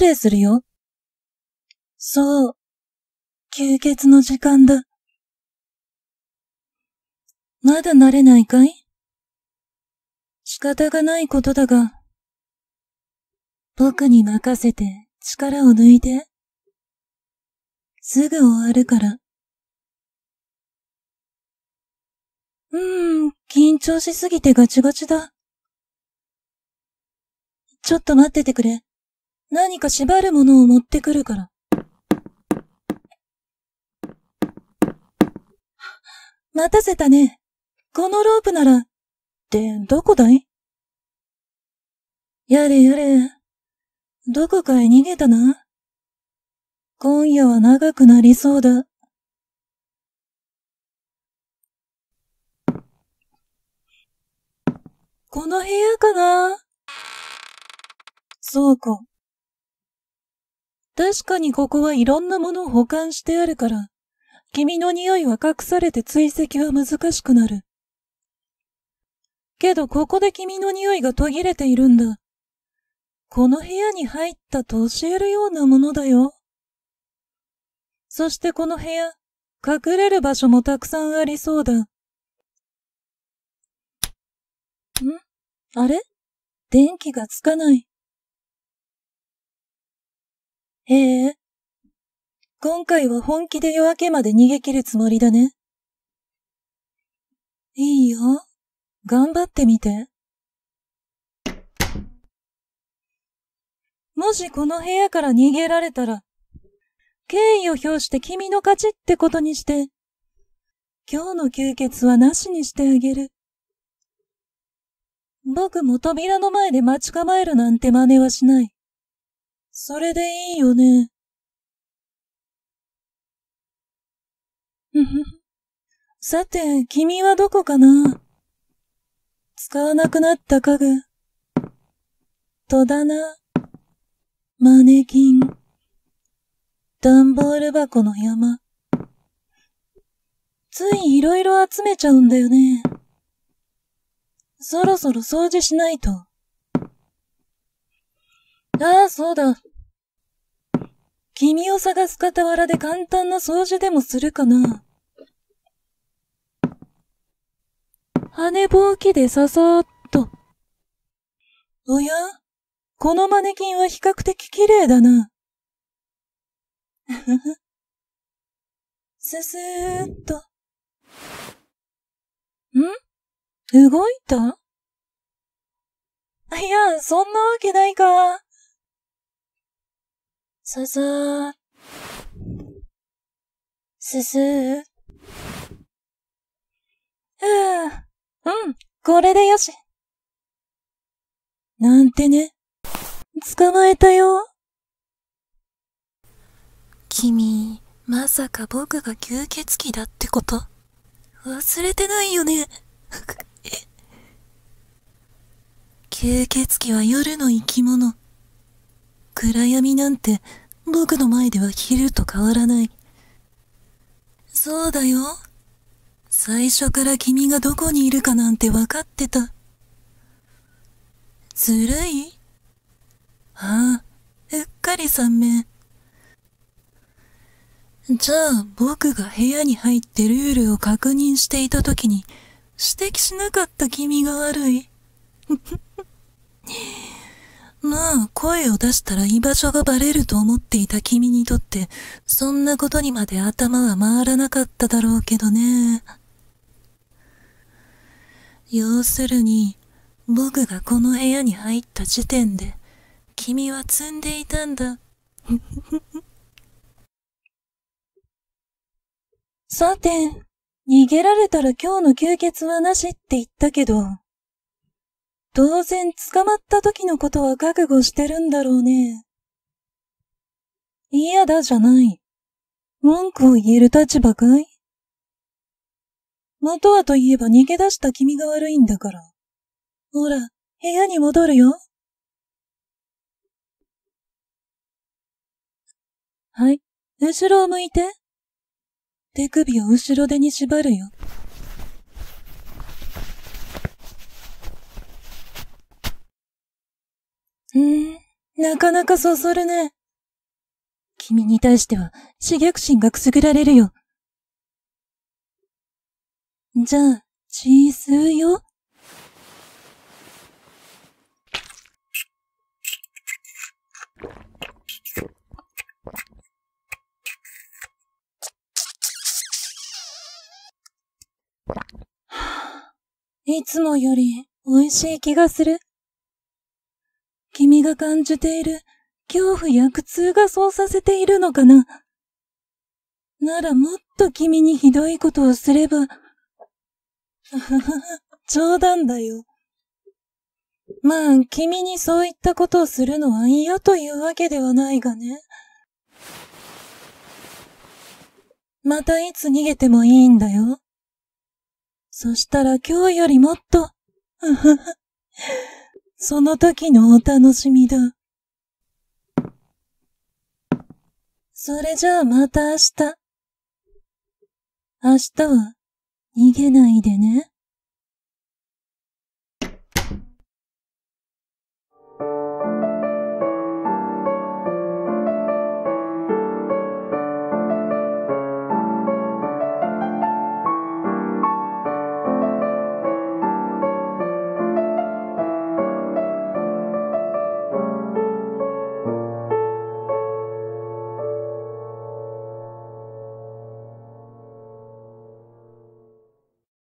失礼するよ。そう。吸血の時間だ。まだ慣れないかい？仕方がないことだが、僕に任せて力を抜いて。すぐ終わるから。うーん、緊張しすぎてガチガチだ。ちょっと待っててくれ。何か縛るものを持ってくるから。待たせたね。このロープなら、って、どこだい？やれやれ。どこかへ逃げたな。今夜は長くなりそうだ。この部屋かな？そうか。確かにここはいろんなものを保管してあるから、君の匂いは隠されて追跡は難しくなる。けどここで君の匂いが途切れているんだ。この部屋に入ったと教えるようなものだよ。そしてこの部屋、隠れる場所もたくさんありそうだ。ん？あれ？電気がつかない。へえ。今回は本気で夜明けまで逃げ切るつもりだね。いいよ。頑張ってみて。もしこの部屋から逃げられたら、敬意を表して君の勝ちってことにして、今日の吸血はなしにしてあげる。僕も扉の前で待ち構えるなんて真似はしない。それでいいよね。さて、君はどこかな？使わなくなった家具。戸棚。マネキン。段ボール箱の山。ついいろいろ集めちゃうんだよね。そろそろ掃除しないと。ああ、そうだ。君を探す傍らで簡単な掃除でもするかな。羽ぼうきでささーっと。おや？このマネキンは比較的綺麗だな。すすーっと。ん？動いた？いや、そんなわけないか。ささー。すすー。うー。うん、これでよし。なんてね。捕まえたよ。君、まさか僕が吸血鬼だってこと？忘れてないよね。吸血鬼は夜の生き物。暗闇なんて僕の前では昼と変わらない。そうだよ。最初から君がどこにいるかなんて分かってた。ずるい？ああ、うっかり三名。じゃあ、僕が部屋に入ってルールを確認していた時に、指摘しなかった君が悪い。まあ、声を出したら居場所がバレると思っていた君にとって、そんなことにまで頭は回らなかっただろうけどね。要するに、僕がこの部屋に入った時点で、君は積んでいたんだ。さて、逃げられたら今日の吸血はなしって言ったけど、当然捕まった時のことは覚悟してるんだろうね。嫌だじゃない。文句を言える立場かい？元はといえば逃げ出した君が悪いんだから。ほら、部屋に戻るよ。はい、後ろを向いて。手首を後ろ手に縛るよ。んなかなかそそるね。君に対しては、刺激心がくすぐられるよ。じゃあ、チースーよ。いつもより美味しい気がする。君が感じている恐怖や苦痛がそうさせているのかな？ならもっと君にひどいことをすれば、冗談だよ。まあ、君にそういったことをするのは嫌というわけではないがね。またいつ逃げてもいいんだよ。そしたら今日よりもっと、その時のお楽しみだ。それじゃあまた明日。明日は逃げないでね。